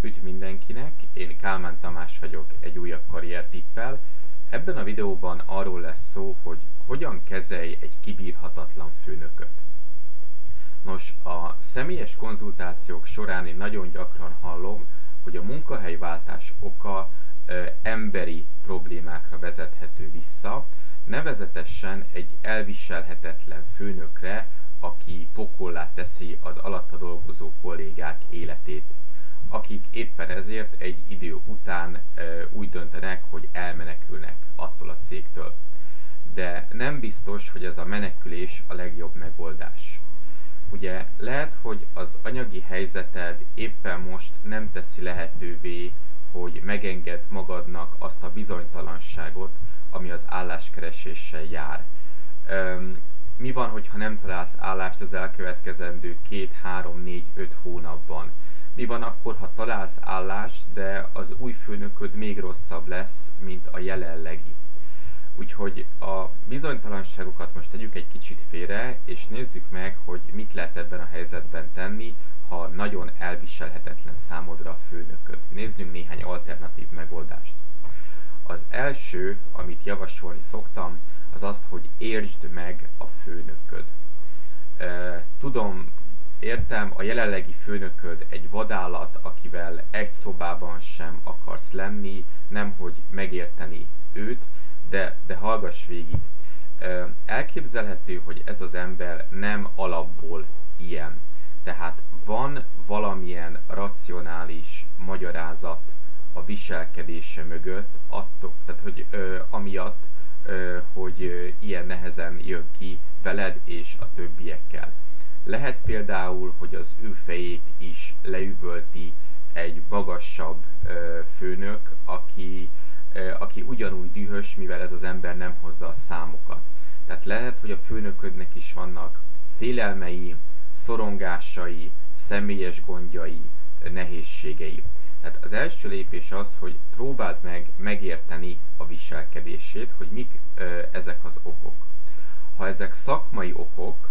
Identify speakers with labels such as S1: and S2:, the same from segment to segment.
S1: Üdv mindenkinek, én Kálmán Tamás vagyok egy újabb karriertippel. Ebben a videóban arról lesz szó, hogy hogyan kezelj egy kibírhatatlan főnököt. Nos, a személyes konzultációk során én nagyon gyakran hallom, hogy a munkahelyváltás oka ö, emberi problémákra vezethető vissza, nevezetesen egy elviselhetetlen főnökre, aki pokollá teszi az alatta dolgozó kollégák életét akik éppen ezért egy idő után úgy döntenek, hogy elmenekülnek attól a cégtől. De nem biztos, hogy ez a menekülés a legjobb megoldás. Ugye lehet, hogy az anyagi helyzeted éppen most nem teszi lehetővé, hogy megenged magadnak azt a bizonytalanságot, ami az álláskereséssel jár. Mi van, hogyha nem találsz állást az elkövetkezendő 2, 3, 4, 5 hónapban? Mi van akkor, ha találsz állást, de az új főnököd még rosszabb lesz, mint a jelenlegi? Úgyhogy a bizonytalanságokat most tegyük egy kicsit félre, és nézzük meg, hogy mit lehet ebben a helyzetben tenni, ha nagyon elviselhetetlen számodra a főnököd. Nézzünk néhány alternatív megoldást. Az első, amit javasolni szoktam, az azt, hogy értsd meg a főnököd. Tudom, Értem, a jelenlegi főnököd egy vadállat, akivel egy szobában sem akarsz lenni, nemhogy megérteni őt, de, de hallgass végig. Elképzelhető, hogy ez az ember nem alapból ilyen. Tehát van valamilyen racionális magyarázat a viselkedése mögött, attól, tehát hogy ö, amiatt, ö, hogy ö, ilyen nehezen jön ki veled és a többiekkel. Lehet például, hogy az ő fejét is leüvölti egy magasabb főnök, aki, aki ugyanúgy dühös, mivel ez az ember nem hozza a számokat. Tehát lehet, hogy a főnöködnek is vannak félelmei, szorongásai, személyes gondjai, nehézségei. Tehát az első lépés az, hogy próbáld meg megérteni a viselkedését, hogy mik ö, ezek az okok. Ha ezek szakmai okok,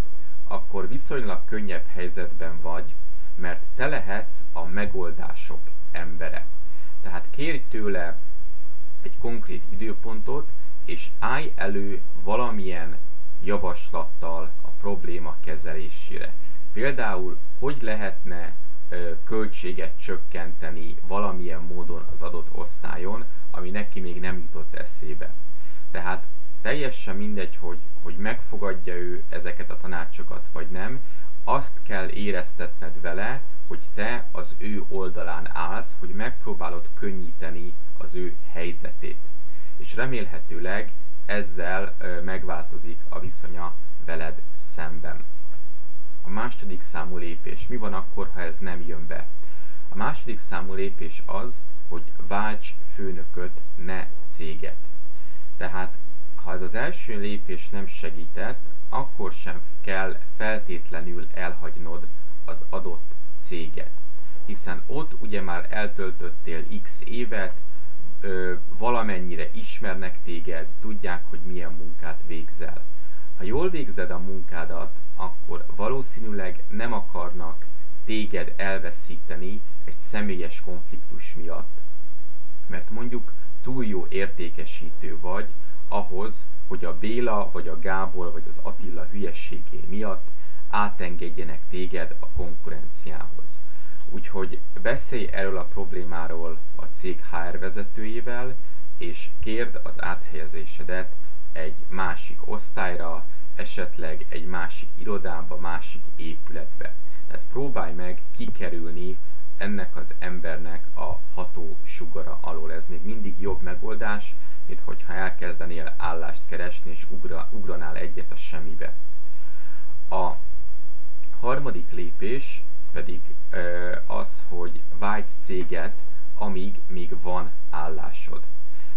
S1: akkor viszonylag könnyebb helyzetben vagy, mert te lehetsz a megoldások embere. Tehát kérj tőle egy konkrét időpontot, és állj elő valamilyen javaslattal a probléma kezelésére. Például, hogy lehetne ö, költséget csökkenteni valamilyen módon az adott osztályon, ami neki még nem jutott eszébe. Teljesen mindegy, hogy, hogy megfogadja ő ezeket a tanácsokat, vagy nem, azt kell éreztetned vele, hogy te az ő oldalán állsz, hogy megpróbálod könnyíteni az ő helyzetét. És remélhetőleg ezzel megváltozik a viszonya veled szemben. A második számú lépés. Mi van akkor, ha ez nem jön be? A második számú lépés az, hogy válts főnököt, ne céget. Tehát ha ez az első lépés nem segített, akkor sem kell feltétlenül elhagynod az adott céget. Hiszen ott ugye már eltöltöttél x évet, ö, valamennyire ismernek téged, tudják, hogy milyen munkát végzel. Ha jól végzed a munkádat, akkor valószínűleg nem akarnak téged elveszíteni egy személyes konfliktus miatt. Mert mondjuk túl jó értékesítő vagy, ahhoz, hogy a Béla, vagy a Gábor, vagy az Attila hülyességé miatt átengedjenek téged a konkurenciához. Úgyhogy beszélj erről a problémáról a cég HR vezetőjével, és kérd az áthelyezésedet egy másik osztályra, esetleg egy másik irodába, másik épületbe. Tehát próbálj meg kikerülni ennek az embernek a ható sugara alól. Ez még mindig jobb megoldás, mint hogyha elkezdenél állást keresni, és ugra, ugranál egyet a semmibe. A harmadik lépés pedig ö, az, hogy vágy céget, amíg még van állásod.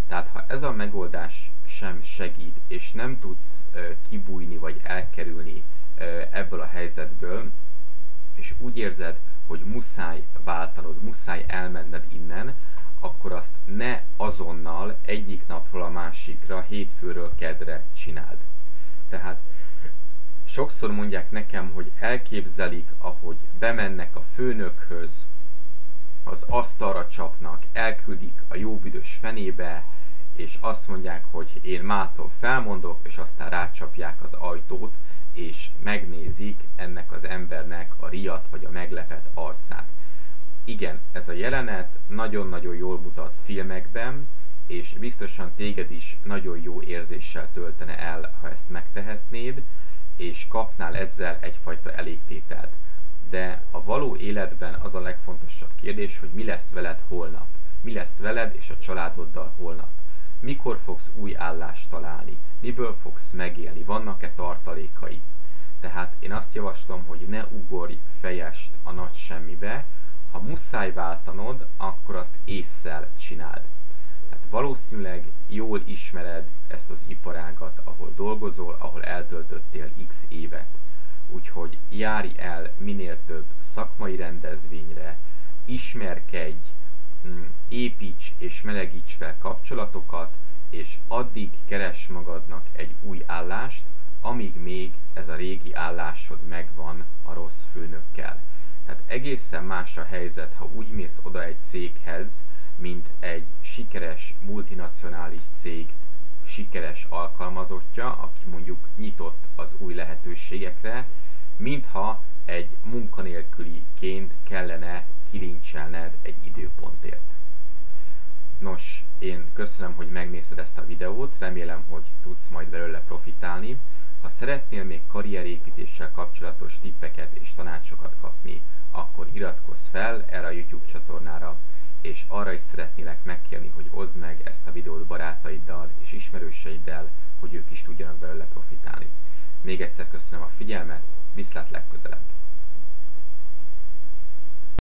S1: Tehát ha ez a megoldás sem segít, és nem tudsz ö, kibújni vagy elkerülni ö, ebből a helyzetből, és úgy érzed, hogy muszáj váltanod, muszáj elmenned innen, akkor azt ne azonnal egyik napról a másikra, hétfőről kedre csináld. Tehát sokszor mondják nekem, hogy elképzelik, ahogy bemennek a főnökhöz, az asztalra csapnak, elküldik a jó fenébe, és azt mondják, hogy én mától felmondok, és aztán rácsapják az ajtót, és megnézik ennek az embernek a riat vagy a meglepet arcát. Igen, ez a jelenet nagyon-nagyon jól mutat filmekben, és biztosan téged is nagyon jó érzéssel töltene el, ha ezt megtehetnéd, és kapnál ezzel egyfajta elégtételt. De a való életben az a legfontosabb kérdés, hogy mi lesz veled holnap. Mi lesz veled és a családoddal holnap. Mikor fogsz új állást találni? Miből fogsz megélni? Vannak-e tartalékai? Tehát én azt javaslom, hogy ne ugorj fejest a nagy semmibe, ha muszáj váltanod, akkor azt észszel csináld. Tehát valószínűleg jól ismered ezt az iparágat, ahol dolgozol, ahol eltöltöttél x évet. Úgyhogy járj el minél több szakmai rendezvényre, ismerkedj, mm, építs és melegíts fel kapcsolatokat, és addig keres magadnak egy új állást, amíg még ez a régi állásod megvan a rossz főnökkel. Tehát egészen más a helyzet, ha úgy mész oda egy céghez, mint egy sikeres multinacionális cég sikeres alkalmazottja, aki mondjuk nyitott az új lehetőségekre, mintha egy munkanélküliként kellene kilincselned egy időpontért. Nos, én köszönöm, hogy megnézted ezt a videót, remélem, hogy tudsz majd belőle profitálni. Ha szeretnél még karrierépítéssel kapcsolatos tippeket és tanácsokat kapni, akkor iratkozz fel erre a YouTube csatornára, és arra is szeretnélek megkérni, hogy oszd meg ezt a videót barátaiddal és ismerőseiddel, hogy ők is tudjanak belőle profitálni. Még egyszer köszönöm a figyelmet, viszlát legközelebb!